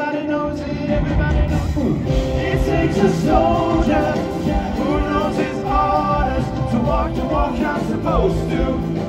Everybody knows it, everybody knows it. It takes a soldier who knows his orders to walk the walk I'm supposed to.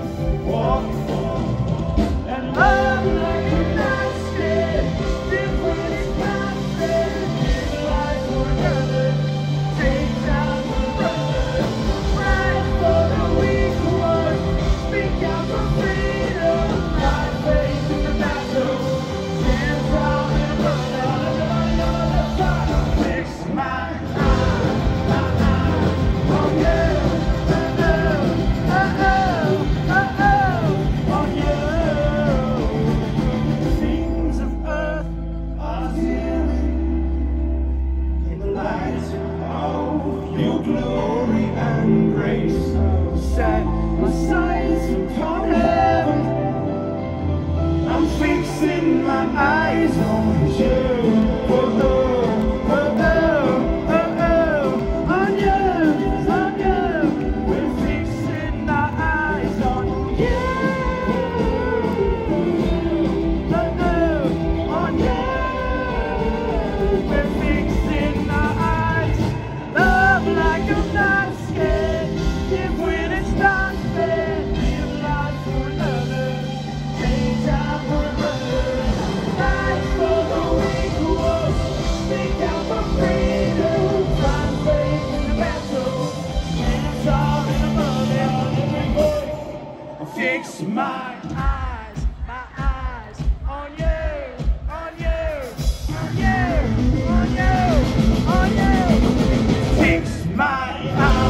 Eyes on fix my eyes, my eyes on you, on you, on you, on you, on you. Fix my eyes.